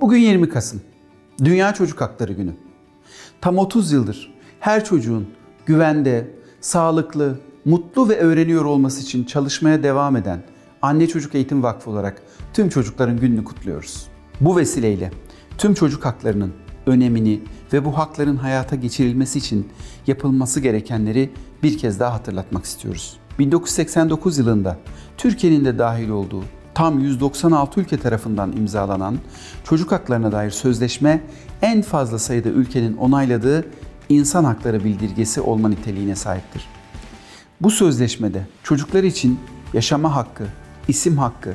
Bugün 20 Kasım. Dünya Çocuk Hakları Günü. Tam 30 yıldır her çocuğun güvende, sağlıklı, mutlu ve öğreniyor olması için çalışmaya devam eden Anne Çocuk Eğitim Vakfı olarak tüm çocukların gününü kutluyoruz. Bu vesileyle tüm çocuk haklarının önemini ve bu hakların hayata geçirilmesi için yapılması gerekenleri bir kez daha hatırlatmak istiyoruz. 1989 yılında Türkiye'nin de dahil olduğu tam 196 ülke tarafından imzalanan çocuk haklarına dair sözleşme en fazla sayıda ülkenin onayladığı insan hakları bildirgesi olma niteliğine sahiptir. Bu sözleşmede çocuklar için yaşama hakkı, isim hakkı,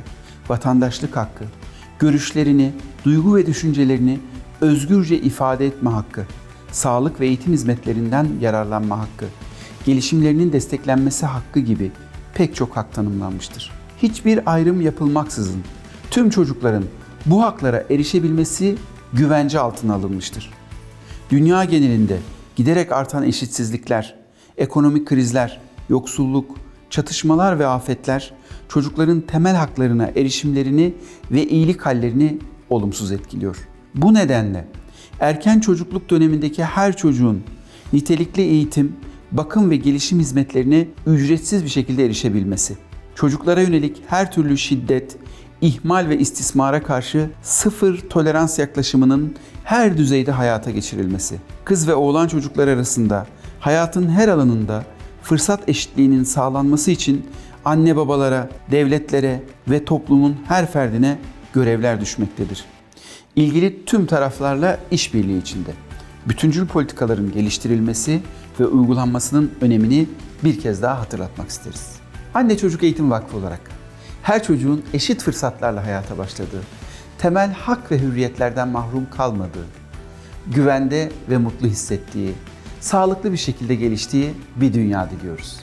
vatandaşlık hakkı, görüşlerini, duygu ve düşüncelerini özgürce ifade etme hakkı, sağlık ve eğitim hizmetlerinden yararlanma hakkı, gelişimlerinin desteklenmesi hakkı gibi pek çok hak tanımlanmıştır. Hiçbir ayrım yapılmaksızın tüm çocukların bu haklara erişebilmesi güvence altına alınmıştır. Dünya genelinde giderek artan eşitsizlikler, ekonomik krizler, yoksulluk, çatışmalar ve afetler çocukların temel haklarına erişimlerini ve iyilik hallerini olumsuz etkiliyor. Bu nedenle erken çocukluk dönemindeki her çocuğun nitelikli eğitim, bakım ve gelişim hizmetlerine ücretsiz bir şekilde erişebilmesi, çocuklara yönelik her türlü şiddet, ihmal ve istismara karşı sıfır tolerans yaklaşımının her düzeyde hayata geçirilmesi, kız ve oğlan çocuklar arasında hayatın her alanında fırsat eşitliğinin sağlanması için anne babalara, devletlere ve toplumun her ferdine görevler düşmektedir. İlgili tüm taraflarla işbirliği içinde bütüncül politikaların geliştirilmesi ve uygulanmasının önemini bir kez daha hatırlatmak isteriz. Anne Çocuk Eğitim Vakfı olarak her çocuğun eşit fırsatlarla hayata başladığı, temel hak ve hürriyetlerden mahrum kalmadığı, güvende ve mutlu hissettiği, sağlıklı bir şekilde geliştiği bir dünya diliyoruz.